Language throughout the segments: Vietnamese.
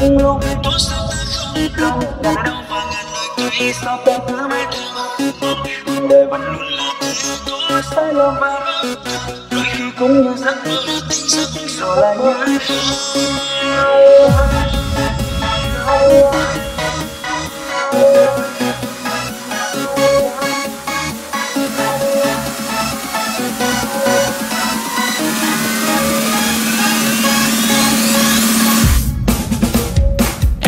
những lúc tốt sao ta không đau đã đau và ngàn lời cây sao ta cứ mãi theo đời vẫn luôn là thứ có sai lầm và đôi khi cũng như giấc mơ tỉnh giấc rồi lại nhớ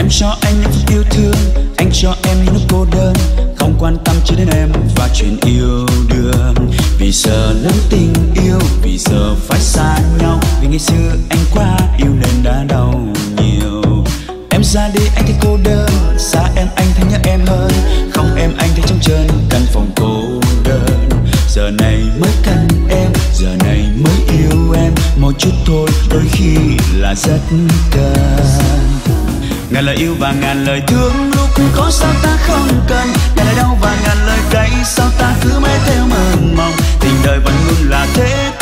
Em cho anh những phút yêu thương, Anh cho em những lúc cô đơn. Không quan tâm chỉ đến em và chuyện yêu đương. Vì giờ lớn tình yêu, Vì giờ phải xa nhau. Vì ngày xưa anh quá yêu nên đã đau nhiều. Em ra đi, anh thấy cô đơn. Xa em, anh thấy nhớ em hơn. Không em, anh thấy trong chân căn phòng cô đơn. Giờ này mới cần em, Giờ này mới yêu em. Một chút thôi, đôi khi là rất cần ngàn lời yêu và ngàn lời thương lúc có sao ta không cần. Ngàn lời đau và ngàn lời cay, sao ta cứ mãi theo mơ mộng. Tình đời vẫn luôn là thế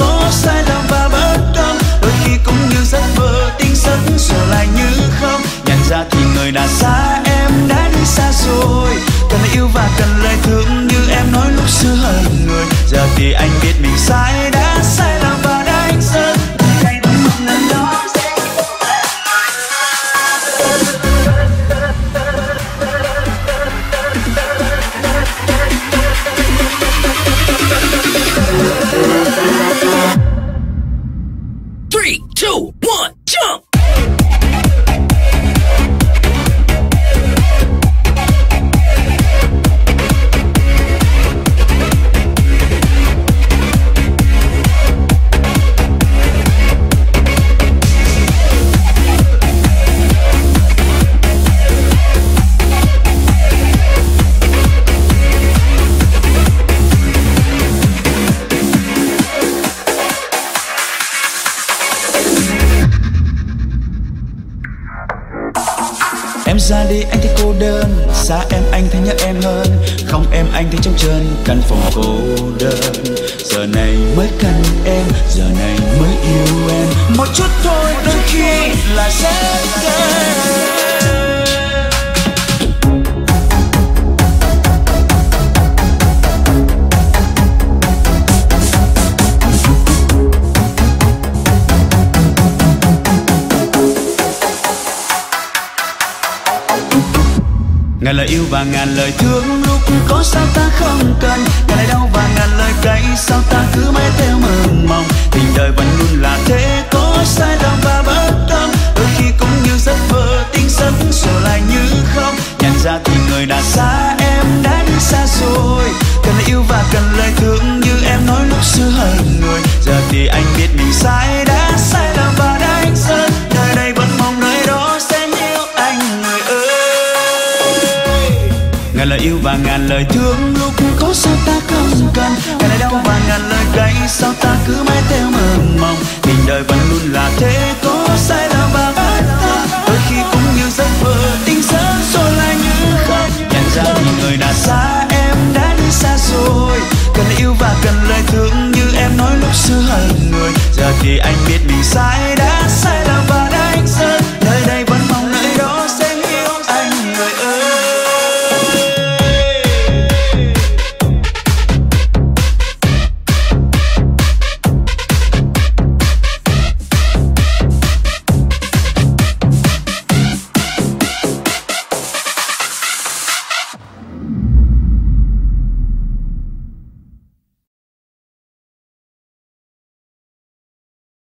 Three, two, one, jump! Ra đi, anh thấy cô đơn. Xa em, anh thấy nhớ em hơn. Không em, anh thấy trong chân căn phòng cô đơn. Giờ này mới cần em. Giờ này mới yêu em. Một chút thôi, đôi khi là sẽ ngàn lời yêu và ngàn lời thương lúc có sao ta không cần. Ngàn lời đau và ngàn lời cay, sao ta cứ mãi theo mơ mộng. Tình đời vẫn luôn là thế, có sai lầm và bất công đôi khi cũng như giấc mơ tính giấc rồi lại như không. Nhận ra thì người đã xa ngàn lời yêu và ngàn lời thương. Lúc có sao ta không cần? Ngàn lời đau và ngàn lời cay sao ta cứ mãi